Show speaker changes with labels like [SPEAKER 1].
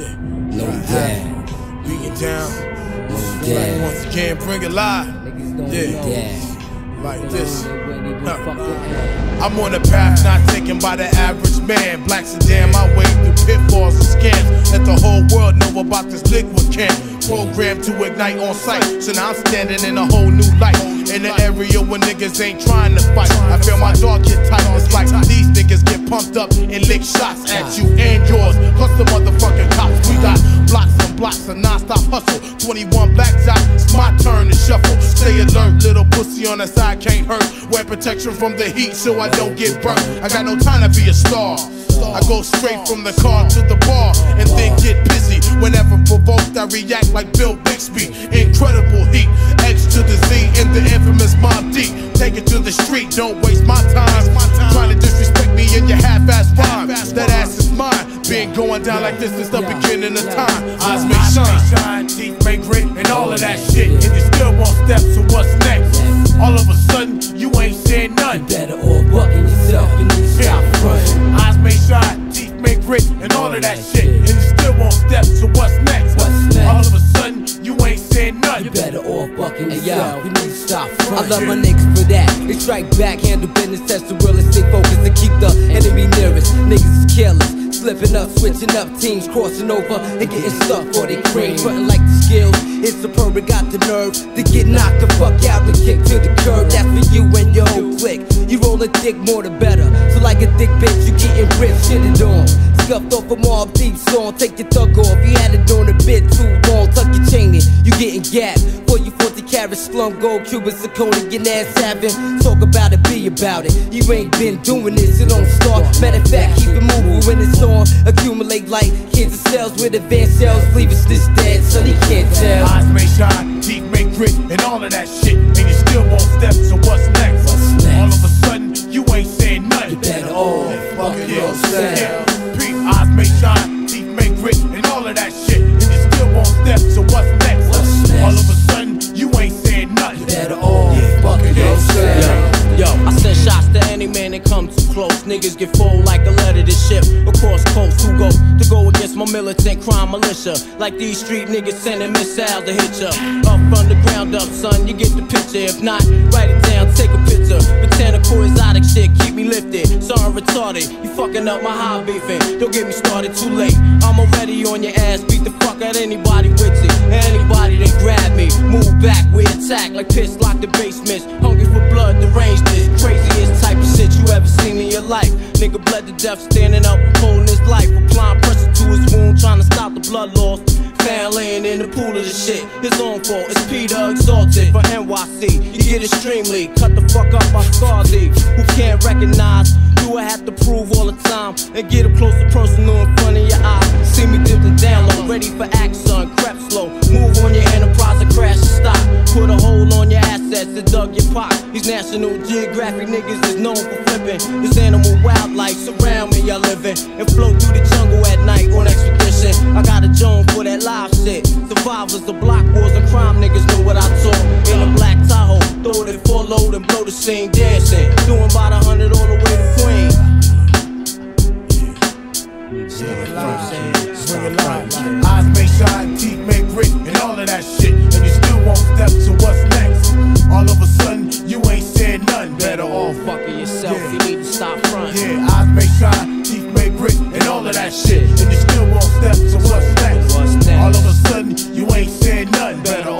[SPEAKER 1] Yeah.
[SPEAKER 2] No
[SPEAKER 1] to Beat it down.
[SPEAKER 2] No dad.
[SPEAKER 1] once again, bring it live. Yeah. Like this.
[SPEAKER 3] They wouldn't even
[SPEAKER 1] Huh.
[SPEAKER 3] fuck with him.
[SPEAKER 1] I'm on a path not taken by the average man. Black sedan, my way through pitfalls and scams. Let the whole world know about this liquid camp. Programmed to ignite on sight. So now I'm standing in a whole new light. In an area where niggas ain't trying to fight. I feel my dog get tight. 21 black it's my turn to shuffle. Stay alert, little pussy on the side can't hurt. Wear protection from the heat so I don't get burnt. I got no time to be a star. I go straight from the car to the bar and then get busy. Whenever provoked, I react like Bill Bixby. Incredible heat, X to the Z in the infamous Mobb Deep. Take it to the street, don't waste my time. Been going down like this since the beginning of time. Eyes may shine, teeth may grit, and all of that shit. And you still won't step, so what's next? All of a sudden, you ain't saying nothing.
[SPEAKER 2] Better off bucking yourself and you stop fronting.
[SPEAKER 1] Eyes may shine, teeth may grit, and all of that shit. And you still won't step, so what's next?
[SPEAKER 2] What's next?
[SPEAKER 1] All of a sudden, you ain't saying nothing.
[SPEAKER 2] You better off bucking
[SPEAKER 3] Hey,
[SPEAKER 2] yourself
[SPEAKER 3] yo.
[SPEAKER 2] and you stop
[SPEAKER 3] I love my niggas for that. They strike back, handle business, test the real estate focus to keep the enemy nearest. Niggas is careless, slipping up, switching up teams, crossing over and getting stuck for they cream. Frontin' like the skills, it's superb, it got the nerve to get knocked the fuck out and kick to the curb. That's for you and your whole clique. You roll a dick more the better. So like a dick bitch, you getting ripped, shitted on. Scuffed off a Mobb Deep song, take your thug off. You had it on a bit too long, tuck your chain in, you getting gapped. For you 40 carat slum gold, Cuban zirconian ass having. Talk about it, be about it. You ain't been doing this, so don't start. Matter of fact, keep it when it's on. Accumulate like kids of cells with advanced cells. Leave us this dead, so they can't tell.
[SPEAKER 1] Eyes may shine, teeth may grit, and all of that shit. And
[SPEAKER 4] Niggas get full like a letter to ship across coast. Who go to go against my militant crime militia? Like these street niggas sending missiles to hit ya. Up from the ground up, son, you get the picture. If not, write it down, take a picture. Botanical exotic shit, keep me lifted. Sorry, retarded, you fucking up my high beefing. Don't get me started too late. I'm already on your ass, beat the fuck out anybody with it. Anybody that grab me, move back, we attack like piss locked in basements. Hungry for blood, deranged life. Nigga bled to death, standing up, holding his life. Applying pressure to his wound, trying to stop the blood loss. Found laying in the pool of the shit. His own fault. It's Peter exalted for NYC. You get extremely cut the fuck up by Scarzy, who can't recognize. Do I have to prove all the time and get up close and personal in front of your eyes? See me dipping down low, ready for action. Crep slow, move on your enterprise and crash and stop. Put a hole on your assets and dug your pot. These National Geographic niggas is known for flipping. This animal wildlife surround me, I living and flow through the jungle at night on expedition. I got a Joan for that live shit. Survivors of block wars and crime niggas know what I talk. In a black Tahoe, throw it in full load and blow the scene dancing. stop front.
[SPEAKER 1] Yeah, eyes may shine, teeth may break, and all of that shit. And you still won't step, so what's next? What's next? All of a sudden, you ain't saying nothing better.